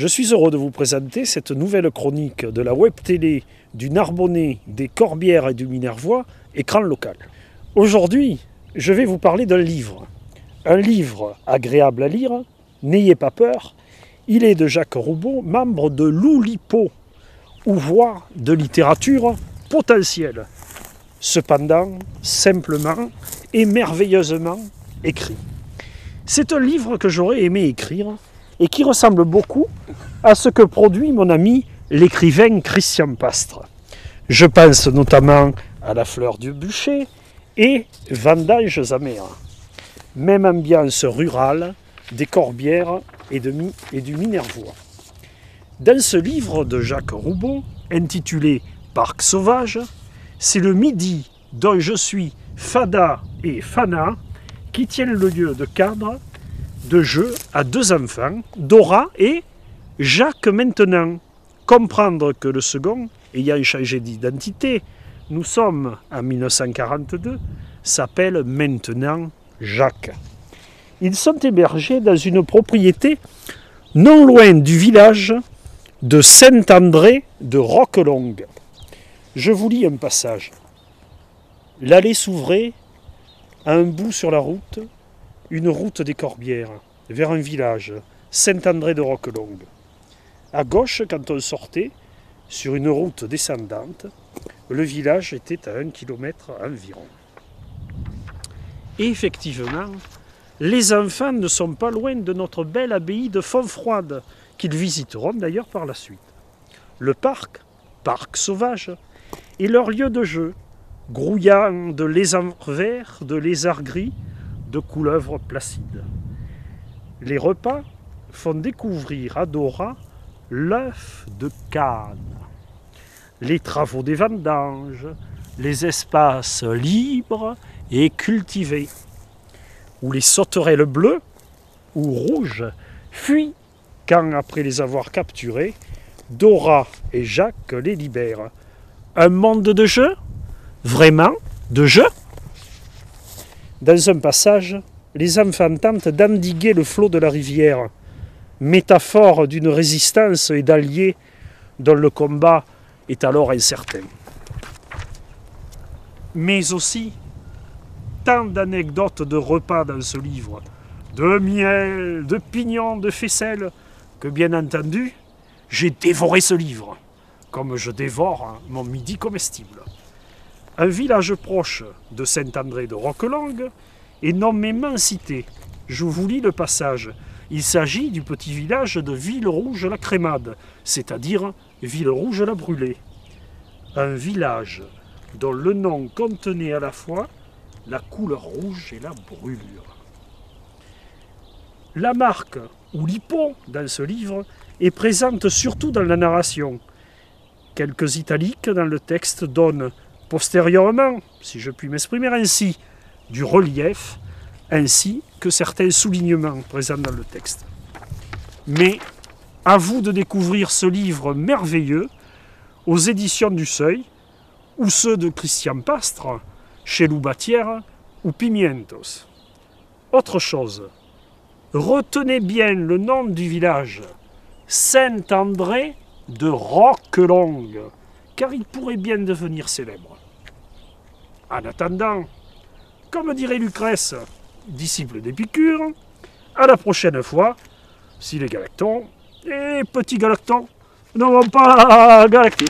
Je suis heureux de vous présenter cette nouvelle chronique de la web télé du Narbonnais, des Corbières et du Minervois, écran local. Aujourd'hui, je vais vous parler d'un livre. Un livre agréable à lire, n'ayez pas peur. Il est de Jacques Roubaud, membre de l'Oulipo, ou voix de littérature potentielle. Cependant, simplement et merveilleusement écrit. C'est un livre que j'aurais aimé écrire et qui ressemble beaucoup à ce que produit mon ami l'écrivain Christian Pastre. Je pense notamment à La fleur du bûcher et Vendanges amères. Même ambiance rurale des Corbières et, du Minervois. Dans ce livre de Jacques Roubaud, intitulé Parc sauvage, c'est le midi dont je suis Fada et Fana qui tiennent le lieu de cadre de jeu à deux enfants, Dora et Jacques maintenant. Comprendre que le second, ayant changé d'identité, nous sommes en 1942, s'appelle maintenant Jacques. Ils sont hébergés dans une propriété non loin du village de Saint-André de Roquelongue. Je vous lis un passage. L'allée s'ouvrait à un bout sur la route, une route des Corbières, vers un village, Saint-André de Roquelongue. À gauche, quand on sortait, sur une route descendante, le village était à un kilomètre environ. Effectivement, les enfants ne sont pas loin de notre belle abbaye de Fontfroide, qu'ils visiteront d'ailleurs par la suite. Le parc, parc sauvage, est leur lieu de jeu, grouillant de lézards verts, de lézards gris, de couleuvres placides. Les repas font découvrir à Dora l'œuf de Cannes, les travaux des vendanges, les espaces libres et cultivés, où les sauterelles bleues ou rouges fuient quand, après les avoir capturés, Dora et Jacques les libèrent. Un monde de jeu Vraiment? De jeu Dans un passage, les enfants tentent d'endiguer le flot de la rivière, métaphore d'une résistance et d'alliés dont le combat est alors incertain. Mais aussi, tant d'anecdotes de repas dans ce livre, de miel, de pignons, de faisselle, que bien entendu, j'ai dévoré ce livre, comme je dévore mon midi comestible. Un village proche de Saint-André de Roquelongue est nommément cité. Je vous lis le passage. Il s'agit du petit village de Ville-Rouge-la-Crémade, c'est-à-dire Ville-Rouge-la-Brûlée. Un village dont le nom contenait à la fois la couleur rouge et la brûlure. La marque, ou l'hypo, dans ce livre, est présente surtout dans la narration. Quelques italiques dans le texte donnent postérieurement, si je puis m'exprimer ainsi, du relief, ainsi que certains soulignements présents dans le texte. Mais à vous de découvrir ce livre merveilleux aux éditions du Seuil, ou ceux de Christian Pastre, chez Loubatière ou Pimientos. Autre chose, retenez bien le nom du village, Saint-André de Roquelongue, car il pourrait bien devenir célèbre. En attendant, comme dirait Lucrèce, disciple d'Épicure, à la prochaine fois, si les galactons et petits galactons ne vont pas galacter.